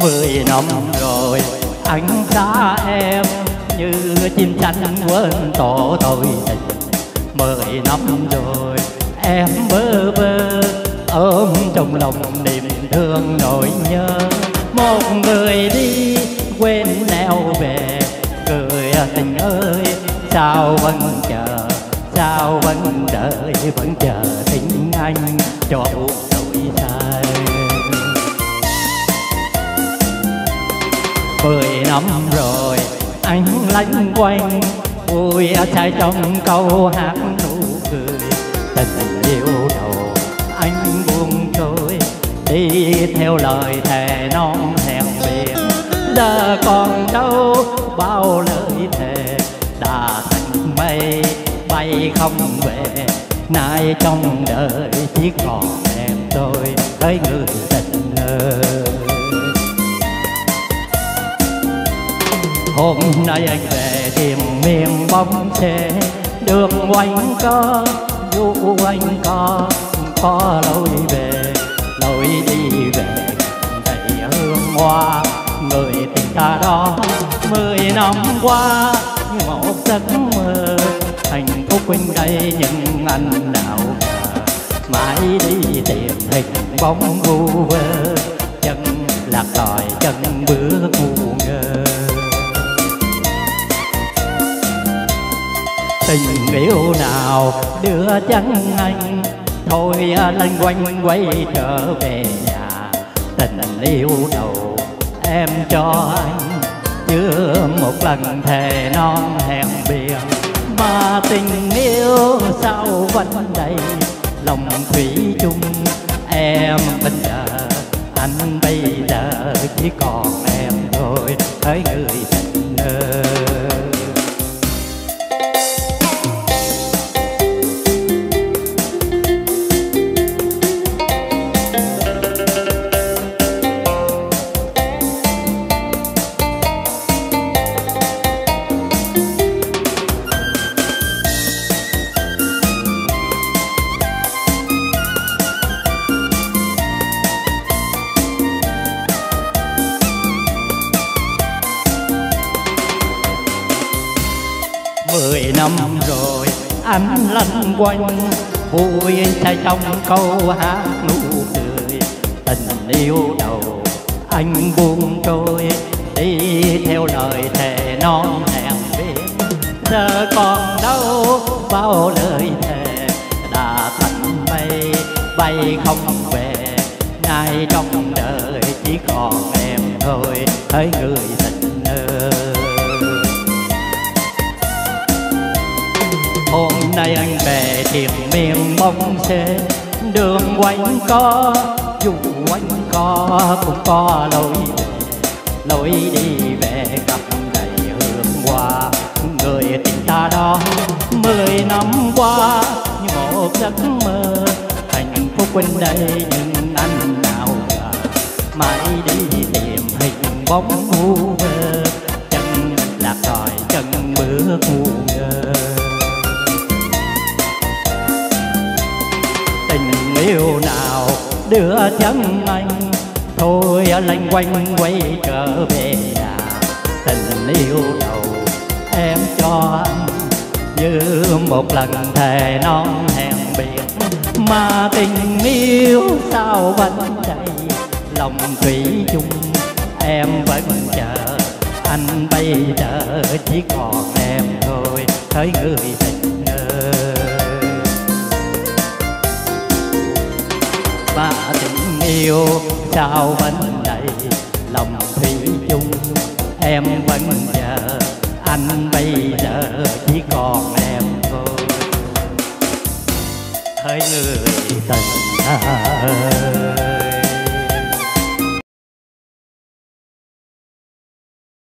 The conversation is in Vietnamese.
Mười năm rồi. Anh xa em như chim chanh quên tổ tôi tình mười năm rồi, em bơ vơ, ôm trong lòng niềm thương nỗi nhớ. Một người đi, quên neo về, cười à, tình ơi, sao vẫn chờ, sao vẫn đợi, vẫn chờ tình anh? Cho buồn nỗi say năm rồi, anh lánh quanh, vui trai trong câu hát nụ cười. Tình yêu đầu, anh buông trôi, đi theo lời thề non hẹn biển giờ còn đâu bao lời thề đã thành mây bay không về. Nay trong đời chỉ còn em tôi, với người tình hôm nay anh về tìm miền bóng xe đường quanh co, du quanh co, có lối về, lối đi về. Đầy hương hoa, người tình ta đó. Mười năm qua như một giấc mơ. Hạnh phúc quên đây những anh nào ngờ. Mãi đi tìm hình bóng vu vơ. Chân lạc đòi chân bước tình yêu nào đưa chân anh. Thôi à, lanh quanh quay trở về nhà, tình yêu đầu em cho anh. Chưa một lần thề non hẹn biển mà tình yêu sao vẫn đầy lòng thủy chung. Em bây giờ, anh bây giờ chỉ còn em thôi hỡi người tình ơi. Mười năm rồi anh lanh quanh. Vui say trong câu hát nụ cười, tình yêu đầu anh buông trôi. Đi theo lời thề non hẹn biết giờ còn đâu bao lời thề. Đã thành mây, bay không về, nay trong đời chỉ còn em thôi. Hỡi người thề hôm nay anh về thiệt miền bóng xe đường quanh co, dù quanh co cũng có lối về lối đi về gặp đầy hương hoa người tình ta đó mười năm qua. Như một giấc mơ hạnh phúc quên đây, nhưng anh nào ngờ, mãi đi tìm hình bóng ngu đưa chân anh. Thôi à, lanh quanh quay trở về nhà. Tình yêu đầu em cho anh. Như một lần thề non hẹn biển mà tình yêu sao vẫn đầy lòng thủy chung em vẫn chờ. Anh bây giờ chỉ còn em thôi. Hỡi người tình và tình yêu, sao vẫn đầy lòng thủy chung? Em vẫn chờ, anh bây giờ chỉ còn em thôi. Hỡi người tình ơi.